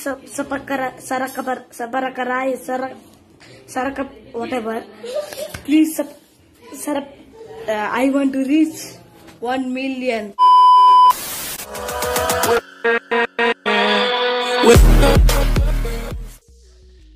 sub, subscribe, subscribe, subscribe, subscribe, whatever. Please, sub, sub, uh, I want to reach 1 million.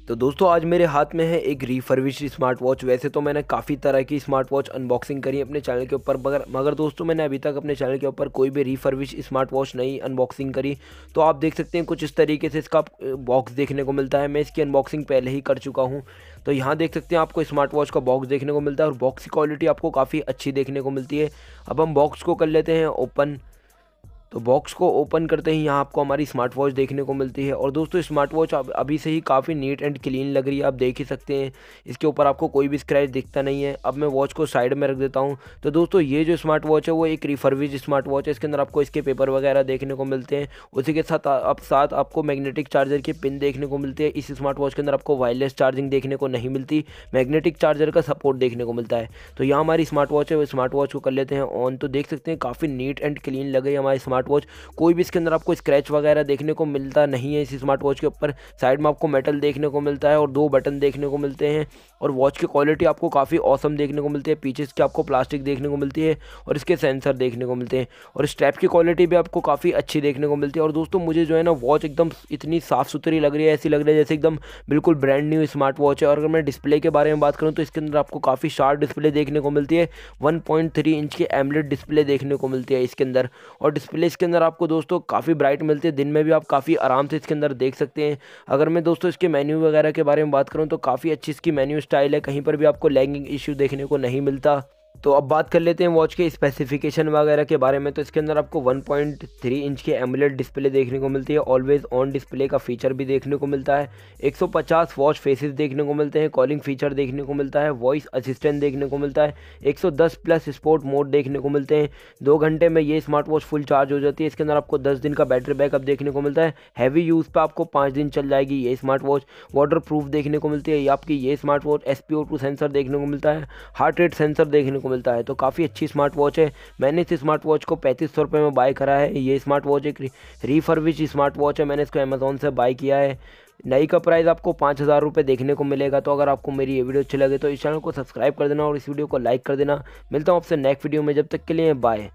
तो दोस्तों, आज मेरे हाथ में है एक रिफर्विश स्मार्ट वॉच वैसे तो मैंने काफ़ी तरह की स्मार्ट वॉच अनबॉक्सिंग करी अपने चैनल के ऊपर, मगर मगर दोस्तों, मैंने अभी तक अपने चैनल के ऊपर कोई भी रिफर्विश स्मार्ट वॉच नहीं अनबॉक्सिंग करी। तो आप देख सकते हैं कुछ इस तरीके से इसका बॉक्स देखने को मिलता है। मैं इसकी अनबॉक्सिंग पहले ही कर चुका हूँ। तो यहाँ देख सकते हैं आपको स्मार्ट वॉच का बॉक्स देखने को मिलता है और बॉक्स की क्वालिटी आपको काफ़ी अच्छी देखने को मिलती है। अब हम बॉक्स को कर लेते हैं ओपन तो बॉक्स को ओपन करते ही यहाँ आपको हमारी स्मार्ट वॉच देखने को मिलती है। और दोस्तों स्मार्ट वॉच अभी से ही काफ़ी नीट एंड क्लीन लग रही है, आप देख ही सकते हैं। इसके ऊपर आपको कोई भी स्क्रैच दिखता नहीं है। अब मैं वॉच को साइड में रख देता हूँ। तो दोस्तों, ये जो स्मार्ट वॉच है, वो एक रिफर्विज स्मार्ट वॉच है। इसके अंदर आपको इसके पेपर वगैरह देखने को मिलते हैं। उसी के साथ अब साथ आपको मैग्नेटिक चार्जर के पिन देखने को मिलते हैं। इस स्मार्ट वॉच के अंदर आपको वायरलेस चार्जिंग देखने को नहीं मिलती। मैग्नेटिक चार्जर का सपोर्ट देखने को मिलता है। तो यहाँ हमारी स्मार्ट वॉच है, वो स्मार्ट वॉच को कर लेते हैं। ऑन तो देख सकते हैं, काफ़ी नीट एंड क्लीन लग गई हमारी स्मार्ट वॉच कोई भी इसके अंदर आपको स्क्रैच वगैरह देखने को मिलता नहीं है इस स्मार्ट वॉच के ऊपर। साइड में आपको मेटल देखने को मिलता है और दो बटन देखने को मिलते हैं और वॉच की क्वालिटी आपको काफ़ी औसम देखने को मिलती है। पीछे इसके आपको प्लास्टिक देखने को मिलती है और इसके सेंसर देखने को मिलते हैं और स्ट्रैप की क्वालिटी भी आपको काफ़ी अच्छी देखने को मिलती है। और दोस्तों, मुझे जो है ना वॉच एकदम इतनी साफ़ सुथरी लग रही है, ऐसी लग रही है जैसे एकदम बिल्कुल ब्रांड न्यू स्मार्ट वॉच है। और अगर मैं डिस्प्ले के बारे में बात करूँ तो इसके अंदर आपको काफ़ी शार्प डिस्प्ले देखने को मिलती है। वन इंच की एमलेट डिस्प्ले देखने को मिलती है इसके अंदर और डिस्प्ले इसके अंदर आपको दोस्तों काफ़ी ब्राइट मिलती है, दिन में भी आप काफ़ी आराम से इसके अंदर देख सकते हैं। अगर मैं दोस्तों इसके मेन्यू वगैरह के बारे में बात करूँ तो काफ़ी अच्छी इसकी मेन्यू स्टाइल है, कहीं पर भी आपको लैंगिंग इश्यू देखने को नहीं मिलता। तो अब बात कर लेते हैं वॉच के स्पेसिफिकेशन वगैरह के बारे में तो इसके अंदर आपको 1.3 इंच की एमुलेट डिस्प्ले देखने को मिलती है ऑलवेज ऑन डिस्प्ले का फीचर भी देखने को मिलता है 150 वॉच फेसेस देखने को मिलते हैं कॉलिंग फीचर देखने को मिलता है वॉइस असिस्टेंट देखने को मिलता है 110 प्लस स्पोर्ट मोड देखने को मिलते हैं दो घंटे में ये स्मार्ट वॉच फुल चार्ज हो जाती है इसके अंदर आपको दस दिन का बैटरी बैकअप देखने को मिलता है हैवी यूज़ पर आपको पाँच दिन चल जाएगी ये स्मार्ट वॉच वाटर प्रूफ देखने को मिलती है आपकी ये स्मार्ट वॉच एस सेंसर देखने को मिलता है हार्ट रेट सेंसर देखने को मिलता है। तो काफ़ी अच्छी स्मार्ट वॉच है। मैंने इस स्मार्ट वॉच को पैंतीस सौ रुपये में बाय करा है। ये स्मार्ट वॉच एक रीफर्विश स्मार्ट वॉच है। मैंने इसको अमेज़ोन से बाय किया है। नई का प्राइस आपको पाँच हज़ार रुपये देखने को मिलेगा। तो अगर आपको मेरी ये वीडियो अच्छी लगे तो इस चैनल को सब्सक्राइब कर देना और इस वीडियो को लाइक कर देना। मिलता हूँ आपसे नेक्स्ट वीडियो में। जब तक के लिए बाय